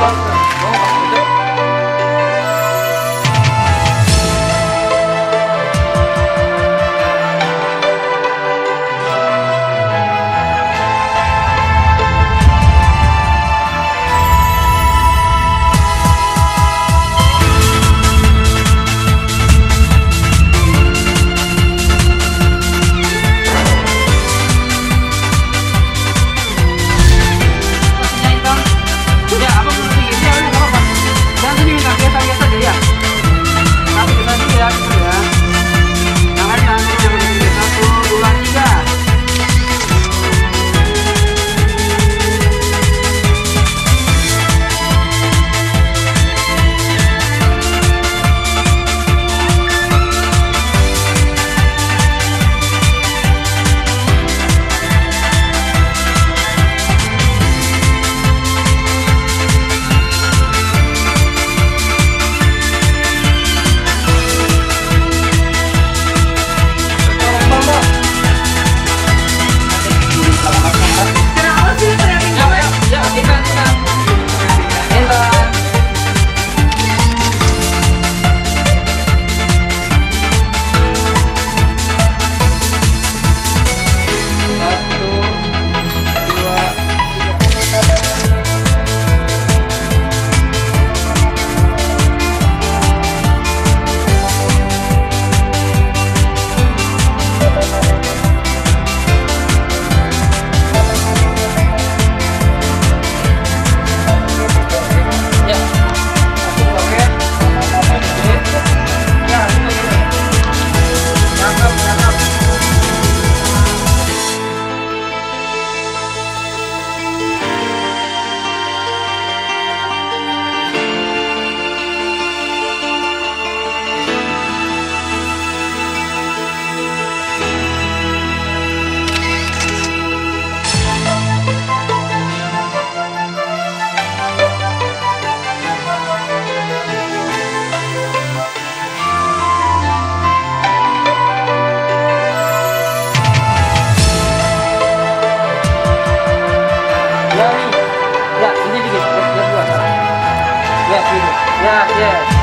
Welcome. yeah, yeah.